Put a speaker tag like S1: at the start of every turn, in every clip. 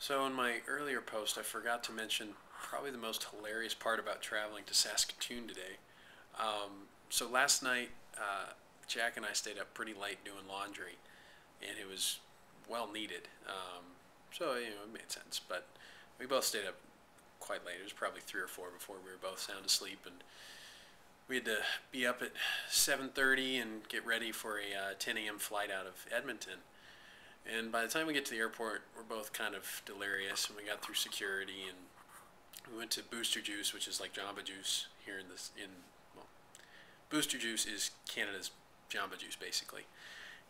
S1: So in my earlier post, I forgot to mention probably the most hilarious part about traveling to Saskatoon today. Um, so last night, uh, Jack and I stayed up pretty late doing laundry, and it was well needed. Um, so you know it made sense. But we both stayed up quite late. It was probably three or four before we were both sound asleep, and we had to be up at 7:30 and get ready for a uh, 10 a.m. flight out of Edmonton. And by the time we get to the airport, we're both kind of delirious, and we got through security, and we went to Booster Juice, which is like Jamba Juice here in this in well, Booster Juice is Canada's Jamba Juice basically.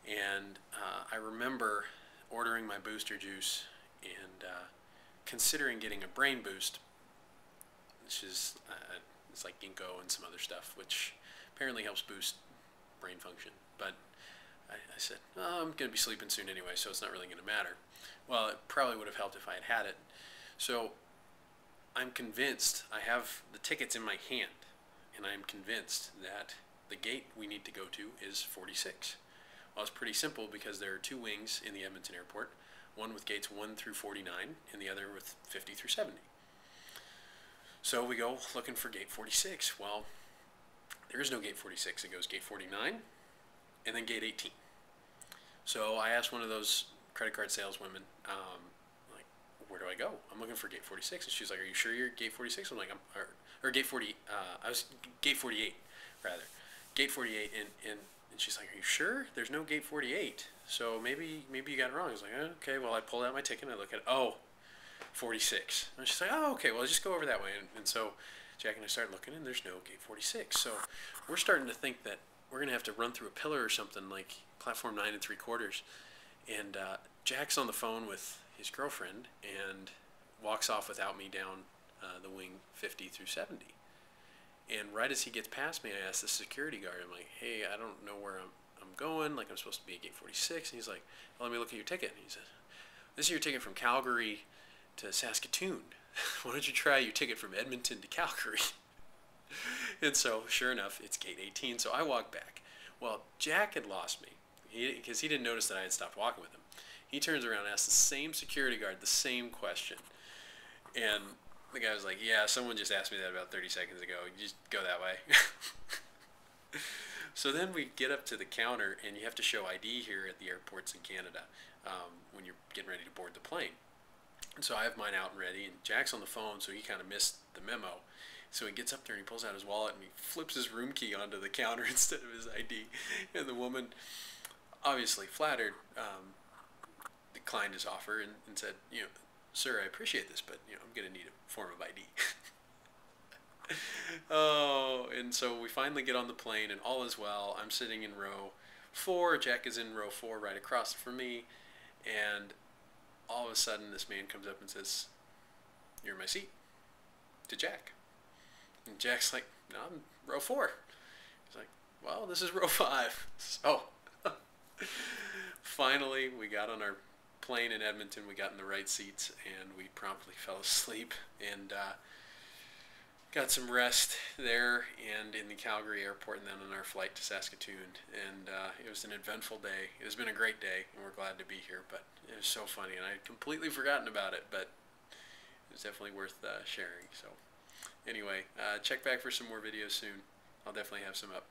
S1: And uh, I remember ordering my Booster Juice and uh, considering getting a Brain Boost, which is uh, it's like ginkgo and some other stuff, which apparently helps boost brain function, but I, I said, oh, I'm going to be sleeping soon anyway, so it's not really going to matter. Well, it probably would have helped if I had had it. So I'm convinced, I have the tickets in my hand, and I'm convinced that the gate we need to go to is 46. Well, it's pretty simple because there are two wings in the Edmonton airport, one with gates 1 through 49 and the other with 50 through 70. So we go looking for gate 46. Well, there is no gate 46. It goes gate 49 and then gate 18. So I asked one of those credit card saleswomen, um, like, where do I go? I'm looking for gate 46. And she's like, are you sure you're gate 46? I'm like, I'm, or, or gate 40, uh, I was gate 48, rather. Gate 48, and, and, and she's like, are you sure? There's no gate 48. So maybe, maybe you got it wrong. I was like, okay, well, I pulled out my ticket and I look at, oh, 46. And she's like, oh, okay, well, just go over that way. And, and so Jack and I start looking, and there's no gate 46. So we're starting to think that we're going to have to run through a pillar or something like platform 9 and 3 quarters. And uh, Jack's on the phone with his girlfriend and walks off without me down uh, the wing 50 through 70. And right as he gets past me, I ask the security guard, I'm like, hey, I don't know where I'm, I'm going. Like, I'm supposed to be at gate 46. And he's like, well, let me look at your ticket. And he says, this is your ticket from Calgary to Saskatoon. Why don't you try your ticket from Edmonton to Calgary? and so, sure enough, it's gate 18. So I walk back. Well, Jack had lost me because he, he, didn't notice that I had stopped walking with him. He turns around and asks the same security guard the same question. And the guy was like, Yeah, someone just asked me that about 30 seconds ago. You just go that way. so then we get up to the counter, and you have to show ID here at the airports in Canada um, when you're getting ready to board the plane. And so I have mine out and ready, and Jack's on the phone, so he kind of missed the memo. So he gets up there and he pulls out his wallet and he flips his room key onto the counter instead of his ID. And the woman, obviously flattered, um, declined his offer and, and said, you know, sir, I appreciate this, but you know, I'm going to need a form of ID. oh, and so we finally get on the plane, and all is well. I'm sitting in row four. Jack is in row four, right across from me, and all of a sudden this man comes up and says, You're in my seat. To Jack. And Jack's like, No, I'm row four. He's like, Well, this is row five. So finally we got on our plane in Edmonton. We got in the right seats and we promptly fell asleep and uh, got some rest there and in the Calgary airport and then on our flight to Saskatoon. And uh, it was an eventful day. It has been a great day and we're glad to be here. But it was so funny and I had completely forgotten about it. But it was definitely worth uh, sharing. So anyway, uh, check back for some more videos soon. I'll definitely have some up.